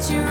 To. you